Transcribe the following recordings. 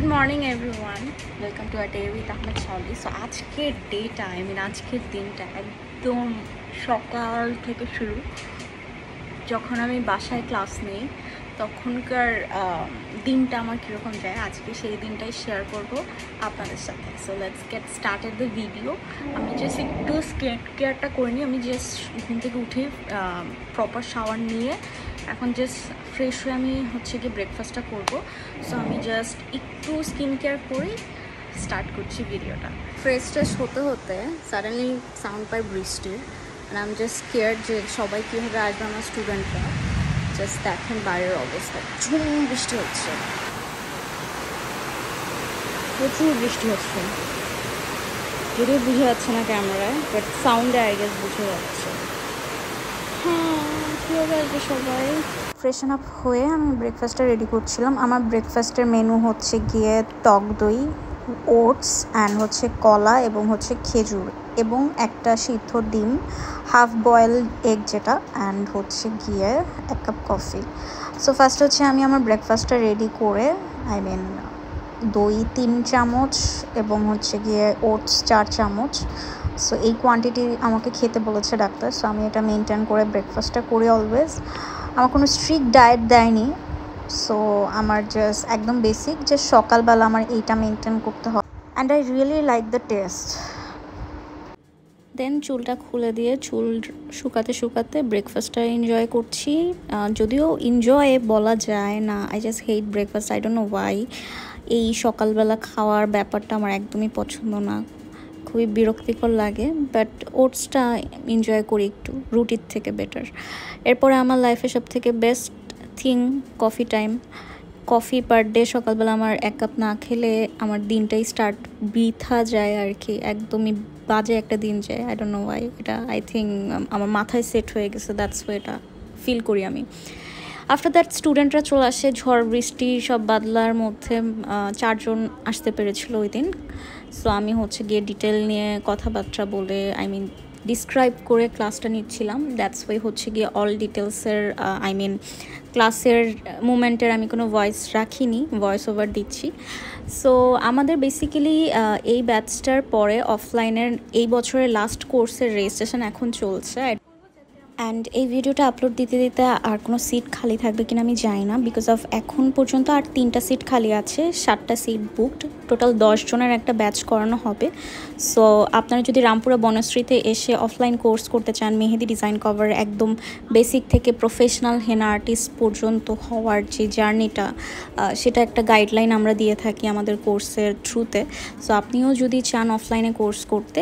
Good morning everyone welcome to our day with Ahmed Shauli so আজকের data I mean আজকের দিনটা একদম সকাল থেকে শুরু। যখন আমি বাসায় ক্লাস নেই, তখনকার দিনটা আমার কীরকম যায়, আজকে সেই দিনটাই শেয়ার করব আপনাদের সাথে। So let's get started the video আমি জাস্ট একটু স্কেট কেয়ারটা করিনি, আমি জাস্ট ঘুম থেকে উঠে প্রপার শাওয়ার নিয়ে এখন জাস্ট ফ্রেশ হয়ে আমি হচ্ছে গিয়ে ব্রেকফাস্টটা করব। সো আমি জাস্ট একটু স্কিন কেয়ার করেই স্টার্ট করছি ভিডিওটা ফ্রেশ ট্রেশ হতে হতে সাডেনলি সাউন্ড পাই বৃষ্টির। আর আমি জাস্ট কেয়ার যে সবাই কীভাবে আসবে আমার স্টুডেন্টরা জাস্ট দেখেন বাইরের অবস্থা। ঝুম বৃষ্টি হচ্ছে। প্রচুর বৃষ্টি হচ্ছে। যদিও বুঝে যাচ্ছে না ক্যামেরায় বাট সাউন্ডে আই গেস বুঝে যাচ্ছে। হ্যাঁ সবাই? ফ্রেশন আপ হয়ে আমি ব্রেকফাস্টটা রেডি করছিলাম। আমার ব্রেকফাস্টের মেনু হচ্ছে গিয়ে টক দই ওটস অ্যান্ড হচ্ছে কলা এবং হচ্ছে খেজুর এবং একটা সিদ্ধ ডিম হাফ বয়েল এগ যেটা অ্যান্ড হচ্ছে গিয়ে এক কাপ কফি সো ফার্স্ট হচ্ছে আমি আমার ব্রেকফাস্টটা রেডি করে আই মিন দই তিন চামচ এবং হচ্ছে গিয়ে ওটস চার চামচ সো এই কোয়ান্টিটি আমাকে খেতে বলেছে ডাক্তার সো আমি এটা মেনটেন করে ব্রেকফাস্টটা করি অলওয়েজ আমার কোনো স্ট্রিক্ট ডায়েট দেয়নি সো আমার জাস্ট একদম বেসিক যে সকালবেলা আমার এইটা মেনটেন করতে হয়। And I really like the taste then চুলটা খুলে দিয়ে চুল শুকাতে শুকাতে ব্রেকফাস্টটা এনজয় করছি। যদিও এনজয় বলা যায় না I just hate breakfast I don't know why এই সকালবেলা খাওয়ার ব্যাপারটা আমার একদমই পছন্দ না। খুবই বিরক্তিকর লাগে বাট ওটসটা এনজয় করি একটু, রুটির থেকে বেটার এরপরে আমার লাইফে সব থেকে best thing coffee time coffee per day সকালবেলা আমার এক কাপ না খেলে আমার দিনটাই স্টার্ট বৃথা যায় আর কি একদমই বাজে একটা দিন যায় আই ডোন্ট নো ওয়াই এটা আই থিঙ্ক আমার মাথায় সেট হয়ে গেছে দ্যাটস এটা ফিল করি আমি। আফটার দ্যাট স্টুডেন্টরা চলে আসে, ঝড়, বৃষ্টি, সব বাদলার মধ্যে চারজন আসতে পেরেছিল ওই দিন। সো আমি হচ্ছে গিয়ে ডিটেল নিয়ে কথাবার্তা বলে আই মিন ডিসক্রাইব করে ক্লাসটা নিচ্ছিলাম। দ্যাটস ওয়াই হচ্ছে গিয়ে অল ডিটেলসের আই মিন ক্লাসের মুমেন্টের আমি কোনো ভয়েস রাখিনি ভয়েস ওভার দিচ্ছি। সো আমাদের বেসিক্যালি এই ব্যাচটার পরে অফলাইনের এই বছরের লাস্ট কোর্সের রেজিস্ট্রেশন এখন চলছে। অ্যান্ড এই ভিডিওটা আপলোড দিতে দিতে আর কোনো সিট খালি থাকবে কিনা আমি জানি না বিকজ অফ এখন পর্যন্ত আর তিনটা সিট খালি আছে, সাতটা সিট বুকড টোটাল জনের একটা ব্যাচ করানো হবে। সো আপনারা যদি রামপুরা বনশ্রীতে এসে অফলাইন কোর্স করতে চান, মেহেদি ডিজাইন কভার একদম বেসিক থেকে প্রফেশনাল হেনা আর্টিস্ট পর্যন্ত হওয়ার যে জার্নিটা সেটা একটা গাইডলাইন আমরা দিয়ে থাকি আমাদের কোর্সের থ্রুতে সো আপনিও যদি চান অফলাইনে কোর্স করতে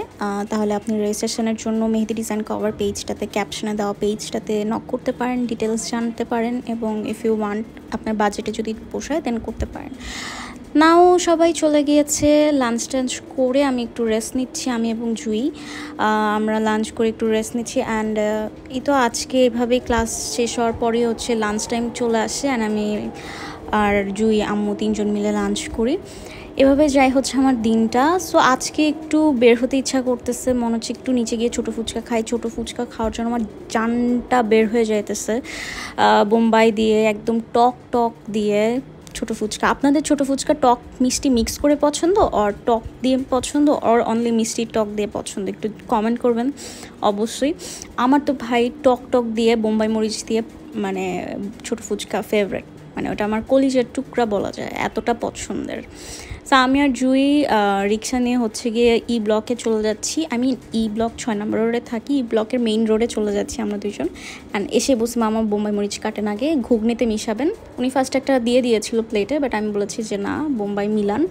তাহলে আপনি রেজিস্ট্রেশনের জন্য মেহেদি ডিজাইন কভার পেজটাতে ক্যাপশনে দেওয়া পেজটাতে নক করতে পারেন ডিটেলস জানতে পারেন এবং ইফ ইউ ওয়ান্ট আপনার বাজেটে যদি পোষায় দেন করতে পারেন। নাও সবাই চলে গিয়েছে লাঞ্চ টাঞ্চ করে, আমি একটু রেস্ট নিচ্ছি, আমি এবং জুই। আমরা লাঞ্চ করে একটু রেস্ট নিচ্ছি অ্যান্ড এই তো আজকে এভাবেই ক্লাস শেষ হওয়ার পরে হচ্ছে লাঞ্চ টাইম চলে আসে অ্যান্ড আমি আর জুই, আম্মু তিনজন মিলে লাঞ্চ করি। এভাবে যাই হচ্ছে আমার দিনটা। সো আজকে একটু বের হতে ইচ্ছা করতেছে, মনে হচ্ছে একটু নিচে গিয়ে ছোটো ফুচকা খাই। ছোটো ফুচকা খাওয়ার জন্য আমার জানটা বের হয়ে যাইতেছে বোম্বাই দিয়ে একদম টক টক দিয়ে ছোটো ফুচকা। আপনাদের ছোটো ফুচকা টক মিষ্টি মিক্স করে পছন্দ অর টক দিয়ে পছন্দ আর অনলি মিষ্টি টক দিয়ে পছন্দ? একটু কমেন্ট করবেন, অবশ্যই। আমার তো ভাই টক টক দিয়ে, বোম্বাই মরিচ দিয়ে মানে ছোটো ফুচকা ফেভারেট মানে ওটা আমার কলিজের টুকরা বলা যায়, এতটা পছন্দের। তো আমি আর জুই রিক্সা নিয়ে হচ্ছে গিয়ে ই ব্লকে চলে যাচ্ছি। আমি ই ব্লক ছয় নম্বর রোডে থাকি। ই ব্লকের মেইন রোডে চলে যাচ্ছি আমরা দুজন অ্যান্ড এসে বসে মামা, বোম্বাই মরিচ কাটেন আগে। ঘুগনিতে মিশাবেন। উনি ফার্স্ট একটা দিয়ে দিয়েছিল প্লেটে বাট আমি বলেছি যে, না, বোম্বাই মিলান।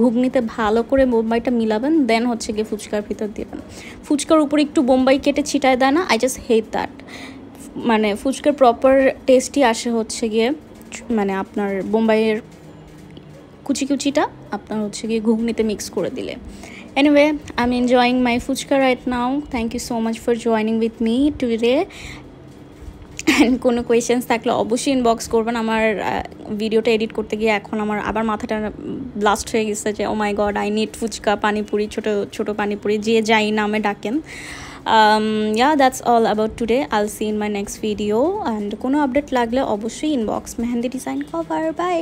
ঘুগনিতে ভালো করে বোম্বাইটা মিলাবেন দেন হচ্ছে গিয়ে ফুচকার ভিতর দেবেন। ফুচকার উপরে একটু বোম্বাই কেটে ছিটায় দেয় না। আই জাস্ট হেট দ্যাট মানে ফুচকার প্রপার টেস্টই আসে হচ্ছে গিয়ে মানে আপনার বোম্বাইয়ের কুচি কুচিটা আপনার হচ্ছে গিয়ে ঘুগনিতে মিক্স করে দিলে। Anyway I am enjoying my fuchka right now thank you so much for joining with me today and কোনো কোয়েশ্চেন্স থাকলে অবশ্যই ইনবক্স করবেন। আমার ভিডিওটা এডিট করতে গিয়ে এখন আমার আবার মাথাটা ব্লাস্ট হয়ে গেছে যে ও my god I need fuchka, panipuri, ছোটো ছোটো পানিপুরি, যে যাই নামে ডাকেন। Yeah that's all all about today. I'll see my next video and কোনো আপডেট লাগলে অবশ্যই inbox mehndi design cover bye